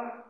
ahora